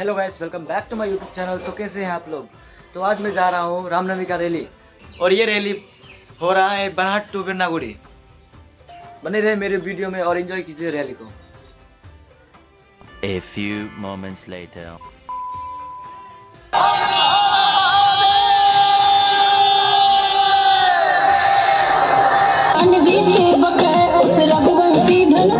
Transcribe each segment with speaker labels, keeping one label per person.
Speaker 1: Hello guys welcome back to my YouTube channel तो कैसे हैं आप लोग? तो आज मैं जा रहा हूँ रामनवमी का रैली और ये रैली हो रहा है बनाट टू बिरनागुड़ी बने रहे मेरे वीडियो में और एंजॉय कीजिए रैली को।
Speaker 2: A few moments later.
Speaker 3: से बकर उस रघुवंशी
Speaker 1: धनु।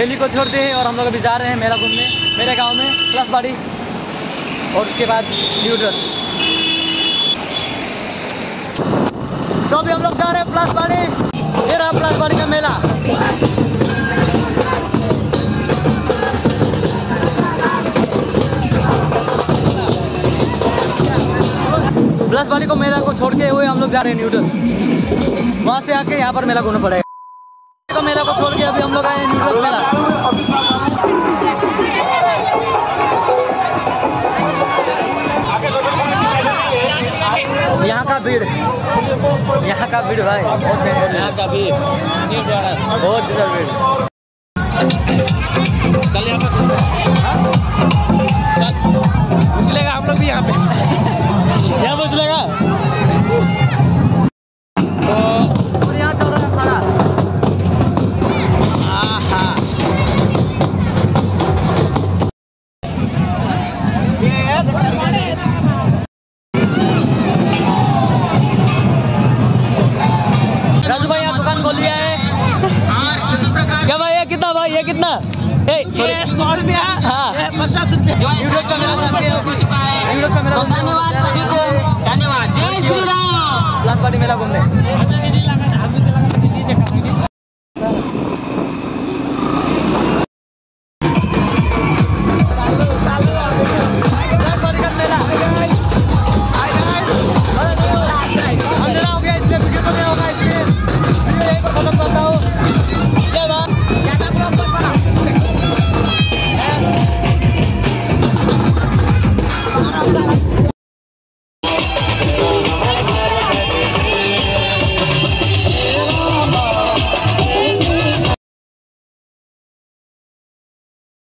Speaker 1: और हम लोग अभी जा रहे हैं मेला घूमने, मेरे गाँव में प्लस बाड़ी और उसके बाद न्यू ड्रेस तो अभी हम लोग जा रहे हैं प्लस बाड़ी रहा प्लस बाड़ी का मेला। प्लस वाली को मेला को छोड़ के हुए हम लोग जा रहे हैं न्यूडल्स वहाँ से आके यहाँ पर मेला घूमना पड़ेगा। का मेला को छोड़ के अभी हम लोग आए हैं न्यूडल्स मेला। यहाँ का भीड़। यहाँ का भीड़ भाई। बहुत यहाँ का भीड़। बहुत इधर भीड़।
Speaker 4: चल यहाँ पे चल। हम लोग भी यहाँ पे।
Speaker 1: यहाँ
Speaker 4: रुपया
Speaker 1: हाँ।
Speaker 4: पचास रुपया
Speaker 1: मेला
Speaker 3: धन्यवाद सभी को। धन्यवाद। जय श्री राम।
Speaker 1: लास्ट पार्टी मेला घूमने।